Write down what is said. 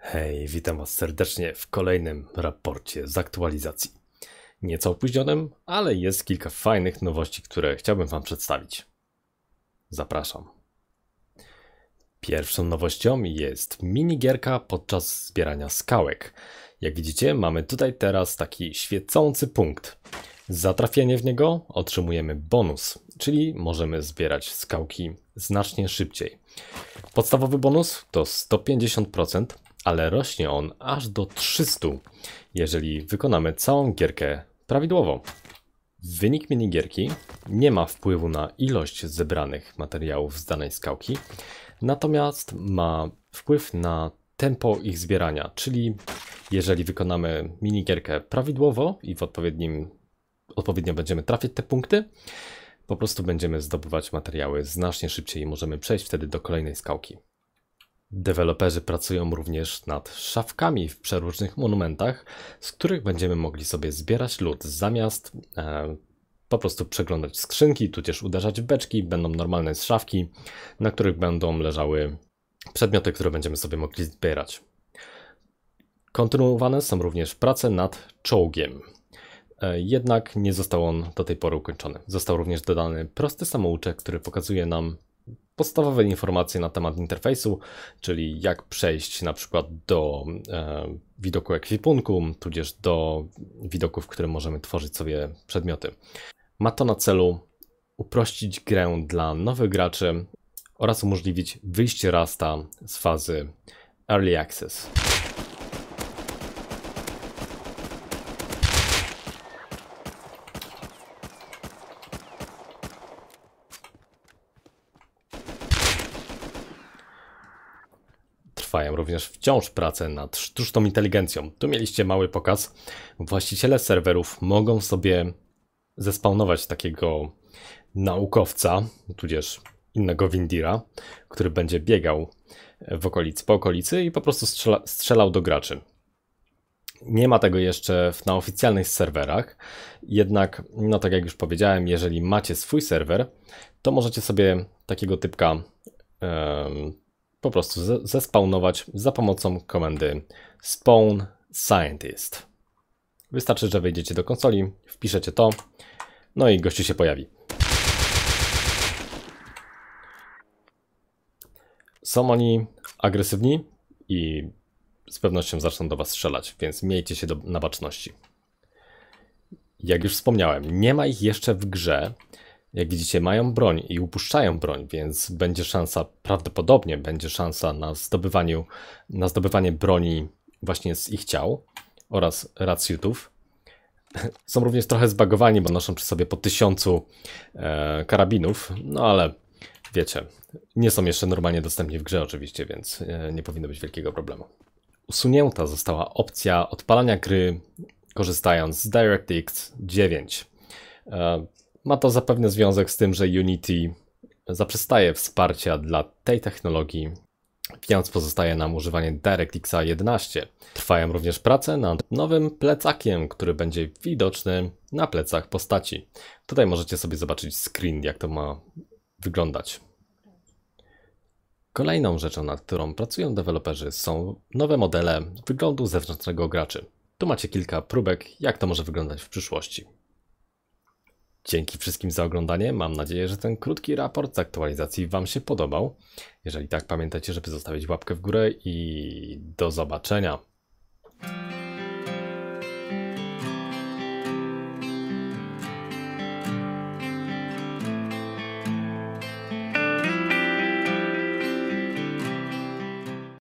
Hej, witam Was serdecznie w kolejnym raporcie z aktualizacji. Nieco opóźnionym, ale jest kilka fajnych nowości, które chciałbym Wam przedstawić. Zapraszam. Pierwszą nowością jest minigierka podczas zbierania skałek. Jak widzicie, mamy tutaj teraz taki świecący punkt. Za trafienie w niego otrzymujemy bonus, czyli możemy zbierać skałki znacznie szybciej. Podstawowy bonus to 150%, ale rośnie on aż do 300, jeżeli wykonamy całą gierkę prawidłowo. Wynik minigierki nie ma wpływu na ilość zebranych materiałów z danej skałki, natomiast ma wpływ na tempo ich zbierania, czyli jeżeli wykonamy minigierkę prawidłowo i w odpowiednim, odpowiednio będziemy trafić te punkty, po prostu będziemy zdobywać materiały znacznie szybciej i możemy przejść wtedy do kolejnej skałki. Deweloperzy pracują również nad szafkami w przeróżnych monumentach, z których będziemy mogli sobie zbierać lód zamiast e, po prostu przeglądać skrzynki, tudzież uderzać w beczki. Będą normalne szafki, na których będą leżały przedmioty, które będziemy sobie mogli zbierać. Kontynuowane są również prace nad czołgiem. E, jednak nie został on do tej pory ukończony. Został również dodany prosty samouczek, który pokazuje nam podstawowe informacje na temat interfejsu, czyli jak przejść na przykład do e, widoku ekwipunku, tudzież do widoków, w którym możemy tworzyć sobie przedmioty. Ma to na celu uprościć grę dla nowych graczy oraz umożliwić wyjście Rasta z fazy Early Access. Trwają również wciąż prace nad sztuczną inteligencją. Tu mieliście mały pokaz. Właściciele serwerów mogą sobie zespawnować takiego naukowca, tudzież innego Windira, który będzie biegał w okolicy, po okolicy i po prostu strzela, strzelał do graczy. Nie ma tego jeszcze na oficjalnych serwerach, jednak, no tak jak już powiedziałem, jeżeli macie swój serwer, to możecie sobie takiego typka po prostu zespawnować za pomocą komendy spawn scientist. Wystarczy, że wejdziecie do konsoli, wpiszecie to, no i gościu się pojawi. Są oni agresywni i z pewnością zaczną do was strzelać, więc miejcie się do, na baczności. Jak już wspomniałem, nie ma ich jeszcze w grze, jak widzicie, mają broń i upuszczają broń, więc będzie szansa, prawdopodobnie będzie szansa na, zdobywaniu, na zdobywanie broni właśnie z ich ciał oraz racjutów. Są również trochę zbagowani, bo noszą przy sobie po tysiącu e, karabinów, no ale wiecie, nie są jeszcze normalnie dostępni w grze oczywiście, więc e, nie powinno być wielkiego problemu. Usunięta została opcja odpalania gry korzystając z DirectX 9. E, ma to zapewne związek z tym, że Unity zaprzestaje wsparcia dla tej technologii, więc pozostaje nam używanie DirectX 11. Trwają również prace nad nowym plecakiem, który będzie widoczny na plecach postaci. Tutaj możecie sobie zobaczyć screen, jak to ma wyglądać. Kolejną rzeczą, nad którą pracują deweloperzy są nowe modele wyglądu zewnętrznego graczy. Tu macie kilka próbek, jak to może wyglądać w przyszłości. Dzięki wszystkim za oglądanie. Mam nadzieję, że ten krótki raport z aktualizacji Wam się podobał. Jeżeli tak, pamiętajcie, żeby zostawić łapkę w górę i do zobaczenia.